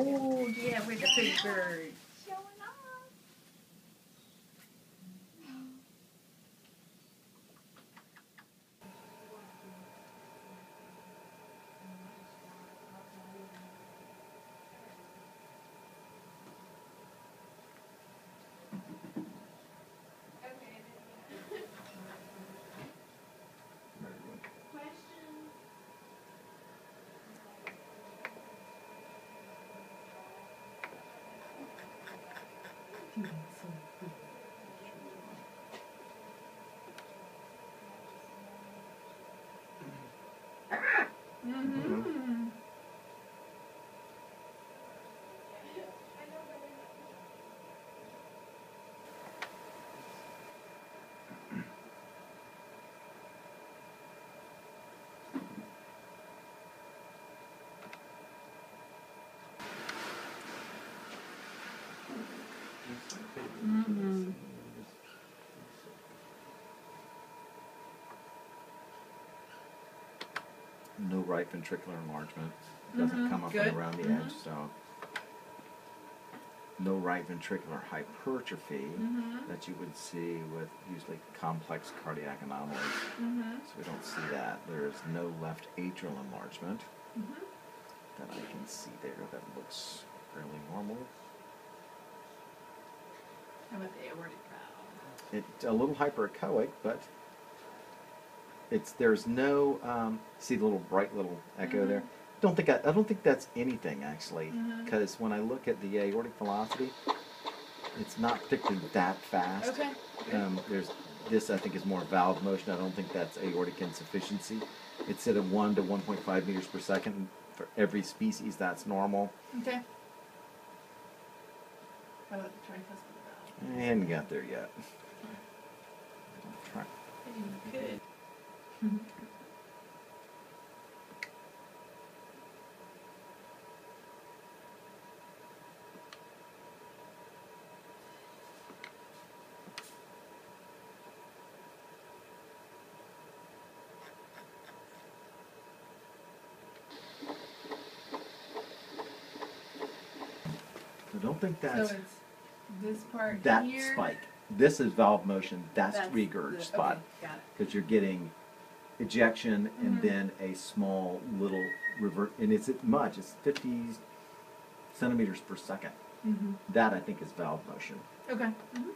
Oh, yeah, we're the pretty bird. Mm-hmm. Mm-hmm. No right ventricular enlargement. Doesn't Mhm, come up good. and around the Mhm. edge, so. No right ventricular hypertrophy Mm-hmm. that you would see with usually complex cardiac anomalies. Mm-hmm. So we don't see that. There is no left atrial enlargement Mm-hmm. that I can see there. That looks fairly normal. How about the aortic valve? It's a little hyperechoic, but it's there's no um, see the little bright little echo there. Don't think I, I don't think that's anything actually, Mhm. because when I look at the aortic velocity, it's not particularly that fast. Okay. Um, there's this I think is more valve motion. I don't think that's aortic insufficiency. It's at a one to 1.5 meters per second for every species. That's normal. Okay. How about the tricuspid? I hadn't got there yet. Try-. I don't think So that's. it's this part that here. spike. This is valve motion. That's, That's regurg the- spot okay, got it. because you're getting ejection and Mhm. then a small little revert, and it's it much. It's 50 centimeters per second. Mm-hmm. That I think is valve motion. Okay. Mm-hmm.